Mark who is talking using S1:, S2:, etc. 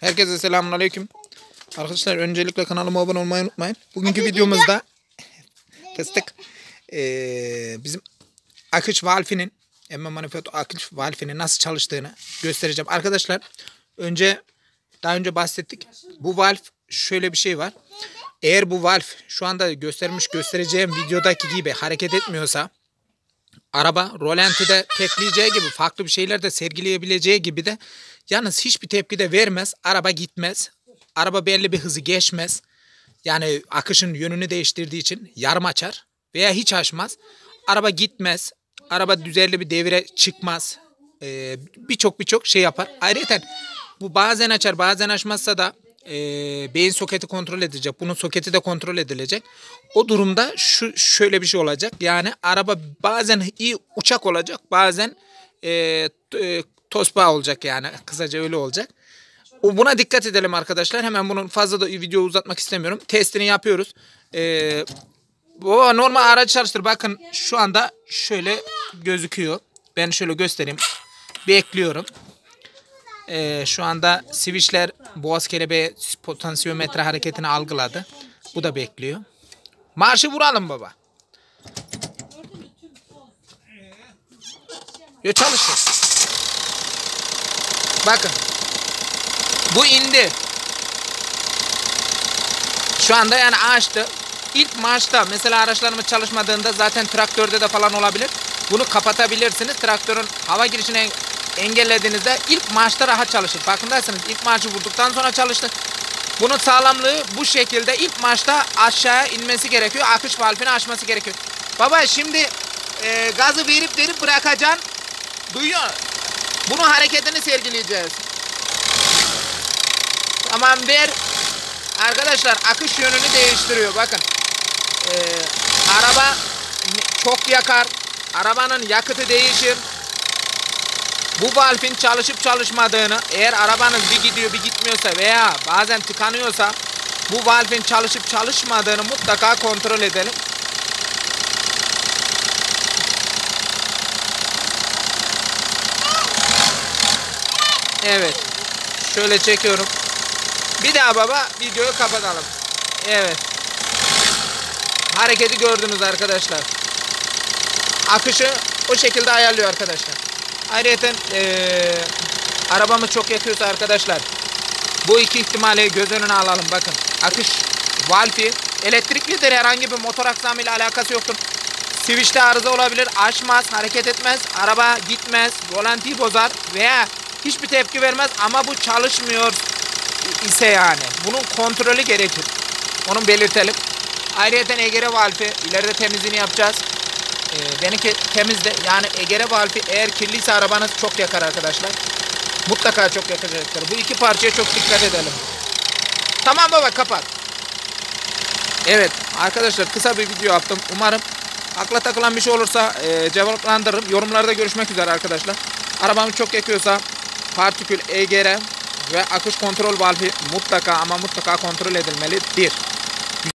S1: Herkese selamun aleyküm. Arkadaşlar öncelikle kanalıma abone olmayı unutmayın. Bugünkü videomuzda fıstık eee, bizim akış valfinin emme manifold akış valfinin nasıl çalıştığını göstereceğim. Arkadaşlar önce daha önce bahsettik. Bu valf şöyle bir şey var. Eğer bu valf şu anda göstermiş göstereceğim videodaki gibi hareket etmiyorsa araba rolantide tekleyeceği gibi farklı bir şeyler de sergileyebileceği gibi de yalnız hiçbir tepki de vermez. Araba gitmez. Araba belli bir hızı geçmez. Yani akışın yönünü değiştirdiği için yarım açar veya hiç açmaz. Araba gitmez. Araba düzenli bir devire çıkmaz. Ee, birçok birçok şey yapar. Ayrıca bu bazen açar bazen açmazsa da e, beyin soketi kontrol edilecek. Bunun soketi de kontrol edilecek. O durumda şu şöyle bir şey olacak. Yani araba bazen iyi uçak olacak. Bazen e, e, tosbağa olacak yani. Kısaca öyle olacak. O- Buna dikkat edelim arkadaşlar. Hemen bunun fazla da video uzatmak istemiyorum. Testini yapıyoruz. Ee, bu normal aracı çalıştır. Bakın şu anda şöyle gözüküyor. Ben şöyle göstereyim. Bekliyorum. Ee, şu anda switchler boğaz kelebeği potansiyometre hareketini algıladı. Bu da bekliyor. Marşı vuralım baba. Yo çalıştır. Bakın. Bu indi. Şu anda yani açtı. İlk marşta mesela araçlarımız çalışmadığında zaten traktörde de falan olabilir. Bunu kapatabilirsiniz. Traktörün hava girişini en- engellediğinizde ilk marşta rahat çalışır. Farkındaysanız ilk marşı vurduktan sonra çalıştı. Bunun sağlamlığı bu şekilde ilk marşta aşağıya inmesi gerekiyor. Akış valfini açması gerekiyor. Baba şimdi e, gazı verip verip bırakacaksın. Duyuyor. Bunun hareketini sergileyeceğiz. Tamam ver. Arkadaşlar akış yönünü değiştiriyor. Bakın. Ee, araba çok yakar. Arabanın yakıtı değişir. Bu valfin çalışıp çalışmadığını eğer arabanız bir gidiyor bir gitmiyorsa veya bazen tıkanıyorsa bu valfin çalışıp çalışmadığını mutlaka kontrol edelim. Evet. Şöyle çekiyorum. Bir daha baba videoyu kapatalım. Evet. Hareketi gördünüz arkadaşlar. Akışı o şekilde ayarlıyor arkadaşlar. Ayrıca eee arabamız çok yakıyorsa arkadaşlar bu iki ihtimali göz önüne alalım. Bakın akış valfi elektriklidir herhangi bir motor aksamı ile alakası yoktur. Switch'te arıza olabilir. Açmaz, hareket etmez, araba gitmez, volantiyi bozar veya hiçbir tepki vermez ama bu çalışmıyor ise yani. Bunun kontrolü gerekir. Onu belirtelim. Ayrıca egere valfi ileride temizliğini yapacağız. Ee, benimki temizde. Yani egere valfi eğer kirliyse arabanız çok yakar arkadaşlar. Mutlaka çok yakacaktır. Bu iki parçaya çok dikkat edelim. Tamam baba kapat. Evet arkadaşlar kısa bir video yaptım. Umarım akla takılan bir şey olursa e, cevaplandırırım. Yorumlarda görüşmek üzere arkadaşlar. Arabamı çok yakıyorsa partikül EGR ve akış kontrol valfi mutlaka ama mutlaka kontrol edilmelidir.